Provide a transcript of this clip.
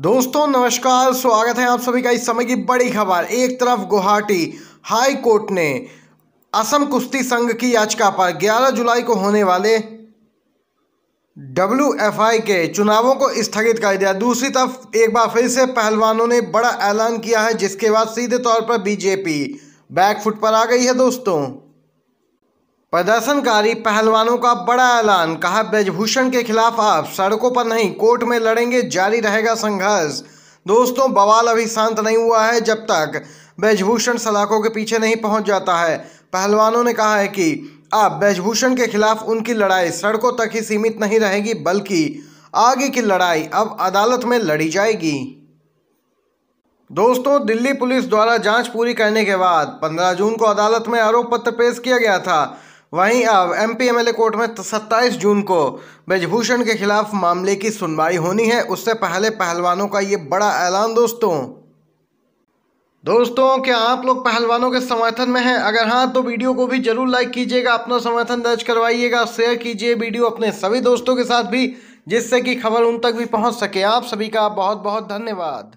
दोस्तों, नमस्कार, स्वागत है आप सभी का इस समय की बड़ी खबर। एक तरफ़ गुवाहाटी हाई कोर्ट ने असम कुश्ती संघ की याचिका पर 11 जुलाई को होने वाले डब्ल्यूएफआई के चुनावों को स्थगित कर दिया। दूसरी तरफ़ एक बार फिर से पहलवानों ने बड़ा ऐलान किया है, जिसके बाद सीधे तौर पर बीजेपी बैकफुट पर आ गई है दोस्तों। प्रदर्शनकारी पहलवानों का बड़ा ऐलान, कहा ब्रजभूषण के खिलाफ आप सड़कों पर नहीं, कोर्ट में लड़ेंगे, जारी रहेगा संघर्ष। दोस्तों, बवाल अभी शांत नहीं हुआ है जब तक ब्रजभूषण सलाखों के पीछे नहीं पहुँच जाता है। पहलवानों ने कहा है कि अब ब्रजभूषण के खिलाफ उनकी लड़ाई सड़कों तक ही सीमित नहीं रहेगी, बल्कि आगे की लड़ाई अब अदालत में लड़ी जाएगी। दोस्तों, दिल्ली पुलिस द्वारा जाँच पूरी करने के बाद 15 जून को अदालत में आरोप पत्र पेश किया गया था वहीं अब एम पी कोर्ट में 27 जून को ब्रजभूषण के खिलाफ मामले की सुनवाई होनी है। उससे पहले पहलवानों का ये बड़ा ऐलान, दोस्तों। दोस्तों, क्या आप लोग पहलवानों के समर्थन में हैं? अगर हाँ तो वीडियो को भी ज़रूर लाइक कीजिएगा, अपना समर्थन दर्ज करवाइएगा, शेयर कीजिए वीडियो अपने सभी दोस्तों के साथ भी, जिससे कि खबर उन तक भी पहुँच सके। आप सभी का बहुत बहुत धन्यवाद।